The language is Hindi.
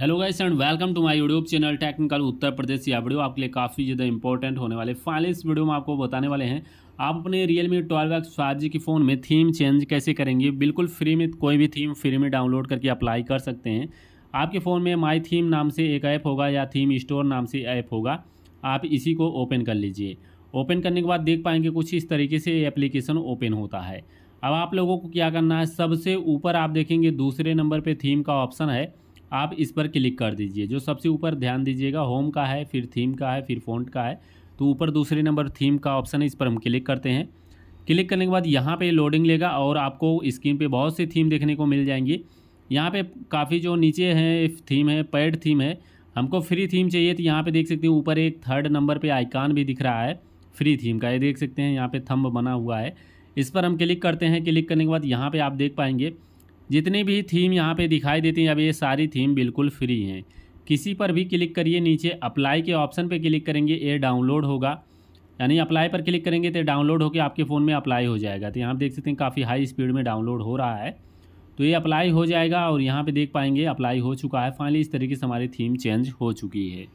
Hello guys and welcome to my YouTube channel technical Uttar Pradesh या वीडियो आपके लिए काफ़ी ज़्यादा इंपॉर्टेंट होने वाले फाइनली इस वीडियो में आपको बताने वाले हैं। आप अपने Realme twelve X five G की फ़ोन में थीम चेंज कैसे करेंगे? बिल्कुल फ्री में कोई भी थीम फ्री में डाउनलोड करके अप्लाई कर सकते हैं। आपके फ़ोन में माई थीम नाम से एक ऐप होगा या थीम स्टोर नाम से ऐप होगा। आप इसी को ओपन कर लीजिए। ओपन करने के बाद देख पाएँगे कुछ इस तरीके से ये एप्लीकेशन ओपन होता है। अब आप लोगों को क्या करना है? सबसे ऊपर आप देखेंगे दूसरे नंबर पर थीम का ऑप्शन है। आप इस पर क्लिक कर दीजिए। जो सबसे ऊपर ध्यान दीजिएगा होम का है, फिर थीम का है, फिर फ़ॉन्ट का है तो ऊपर दूसरे नंबर थीम का ऑप्शन है, इस पर हम क्लिक करते हैं। क्लिक करने के बाद यहाँ पे लोडिंग लेगा और आपको स्क्रीन पे बहुत सी थीम देखने को मिल जाएँगी। यहाँ पे काफ़ी जो नीचे हैं थीम है पैड थीम है, हमको फ्री थीम चाहिए तो यहाँ पे देख सकते हैं ऊपर एक थर्ड नंबर पे आइकान भी दिख रहा है फ्री थीम का। ये देख सकते हैं, यहाँ पे थंब बना हुआ है। इस पर हम क्लिक करते हैं। क्लिक करने के बाद यहाँ पे आप देख पाएँगे जितनी भी थीम यहाँ पे दिखाई देती हैं, अब ये सारी थीम बिल्कुल फ्री हैं। किसी पर भी क्लिक करिए, नीचे अप्लाई के ऑप्शन पे क्लिक करेंगे, ये डाउनलोड होगा। यानी अप्लाई पर क्लिक करेंगे तो डाउनलोड होकर आपके फ़ोन में अप्लाई हो जाएगा। तो यहाँ देख सकते हैं काफ़ी हाई स्पीड में डाउनलोड हो रहा है। तो ये अप्लाई हो जाएगा और यहाँ पे देख पाएँगे अप्लाई हो चुका है। फाइनली इस तरीके से हमारी थीम चेंज हो चुकी है।